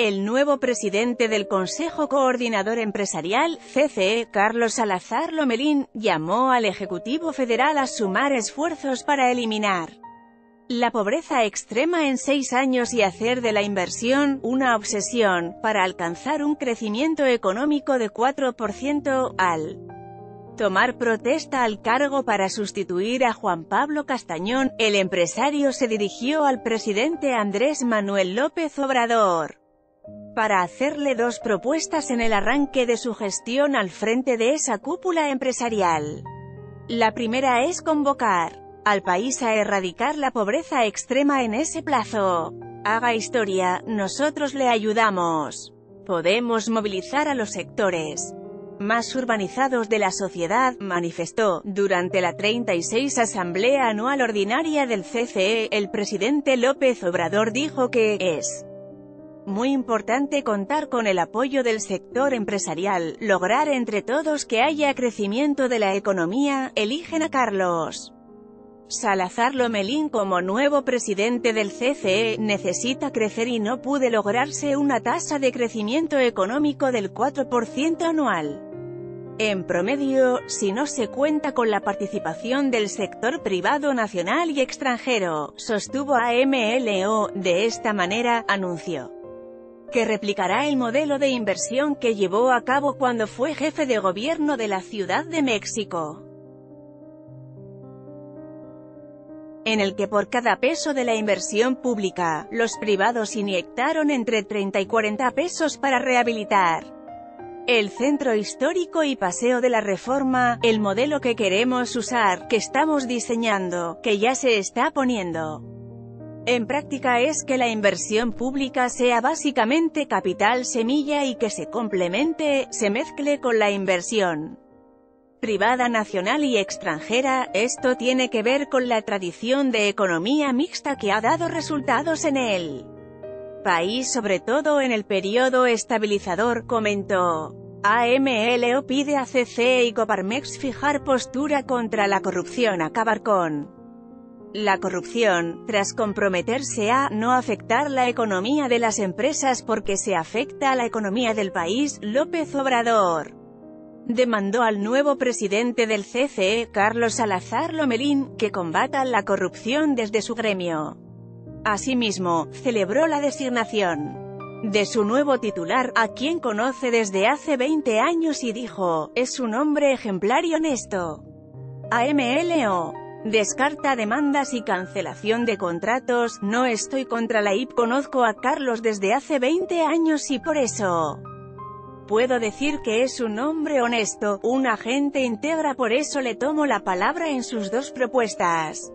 El nuevo presidente del Consejo Coordinador Empresarial, CCE, Carlos Salazar Lomelín, llamó al Ejecutivo Federal a sumar esfuerzos para eliminar la pobreza extrema en seis años y hacer de la inversión, una obsesión, para alcanzar un crecimiento económico de 4%, al tomar protesta al cargo para sustituir a Juan Pablo Castañón, el empresario se dirigió al presidente Andrés Manuel López Obrador para hacerle dos propuestas en el arranque de su gestión al frente de esa cúpula empresarial. La primera es convocar al país a erradicar la pobreza extrema en ese plazo. Haga historia, nosotros le ayudamos. Podemos movilizar a los sectores más urbanizados de la sociedad, manifestó, durante la 36 Asamblea Anual Ordinaria del CCE, el presidente López Obrador dijo que, es muy importante contar con el apoyo del sector empresarial, lograr entre todos que haya crecimiento de la economía, eligen a Carlos. Salazar Lomelín como nuevo presidente del CCE, necesita crecer y no pude lograrse una tasa de crecimiento económico del 4% anual. En promedio, si no se cuenta con la participación del sector privado nacional y extranjero, sostuvo AMLO, de esta manera, anunció que replicará el modelo de inversión que llevó a cabo cuando fue jefe de gobierno de la Ciudad de México. en el que por cada peso de la inversión pública, los privados inyectaron entre 30 y 40 pesos para rehabilitar el centro histórico y paseo de la reforma, el modelo que queremos usar, que estamos diseñando, que ya se está poniendo en práctica es que la inversión pública sea básicamente capital semilla y que se complemente, se mezcle con la inversión privada nacional y extranjera, esto tiene que ver con la tradición de economía mixta que ha dado resultados en el país sobre todo en el periodo estabilizador, comentó. AMLO pide a CC y Coparmex fijar postura contra la corrupción acabar con la corrupción, tras comprometerse a no afectar la economía de las empresas porque se afecta a la economía del país, López Obrador demandó al nuevo presidente del CCE, Carlos Salazar Lomelín, que combata la corrupción desde su gremio. Asimismo, celebró la designación de su nuevo titular, a quien conoce desde hace 20 años y dijo, es un hombre ejemplar y honesto. AMLO Descarta demandas y cancelación de contratos, no estoy contra la IP, conozco a Carlos desde hace 20 años y por eso puedo decir que es un hombre honesto, un agente integra por eso le tomo la palabra en sus dos propuestas.